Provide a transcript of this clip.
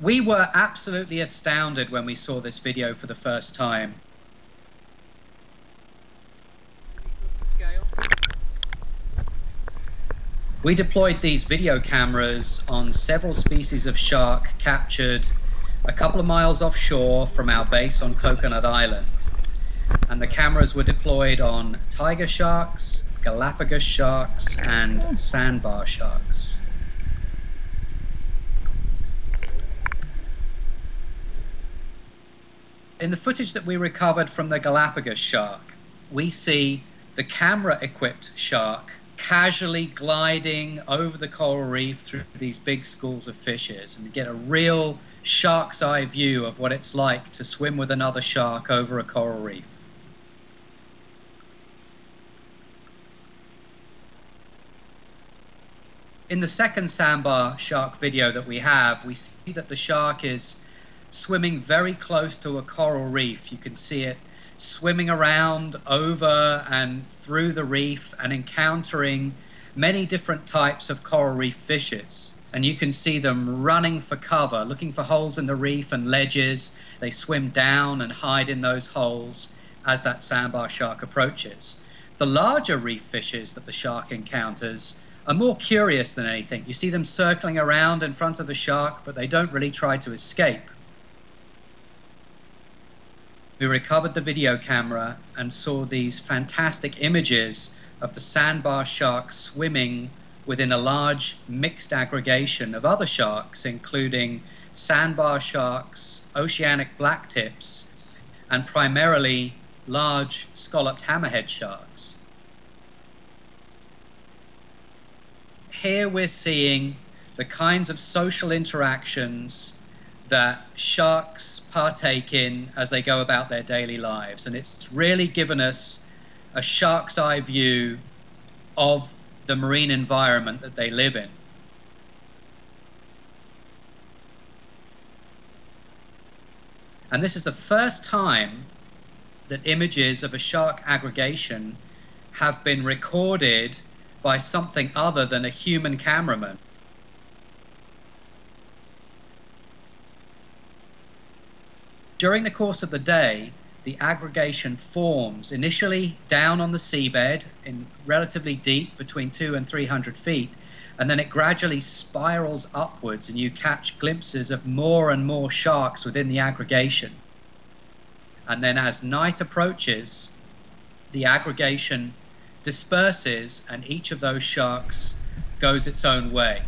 We were absolutely astounded when we saw this video for the first time. We deployed these video cameras on several species of shark captured a couple of miles offshore from our base on Coconut Island. And the cameras were deployed on tiger sharks, Galapagos sharks, and sandbar sharks. In the footage that we recovered from the Galapagos shark, we see the camera equipped shark casually gliding over the coral reef through these big schools of fishes and get a real shark's eye view of what it's like to swim with another shark over a coral reef. In the second sandbar shark video that we have, we see that the shark is swimming very close to a coral reef. You can see it swimming around over and through the reef and encountering many different types of coral reef fishes. And you can see them running for cover, looking for holes in the reef and ledges. They swim down and hide in those holes as that sandbar shark approaches. The larger reef fishes that the shark encounters are more curious than anything. You see them circling around in front of the shark, but they don't really try to escape. We recovered the video camera and saw these fantastic images of the sandbar shark swimming within a large mixed aggregation of other sharks, including sandbar sharks, oceanic blacktips, and primarily large scalloped hammerhead sharks. Here we're seeing the kinds of social interactions that sharks partake in as they go about their daily lives. And it's really given us a shark's eye view of the marine environment that they live in. And this is the first time that images of a shark aggregation have been recorded by something other than a human cameraman. During the course of the day, the aggregation forms initially down on the seabed in relatively deep, between two and 300 feet, and then it gradually spirals upwards, and you catch glimpses of more and more sharks within the aggregation. And then as night approaches, the aggregation disperses, and each of those sharks goes its own way.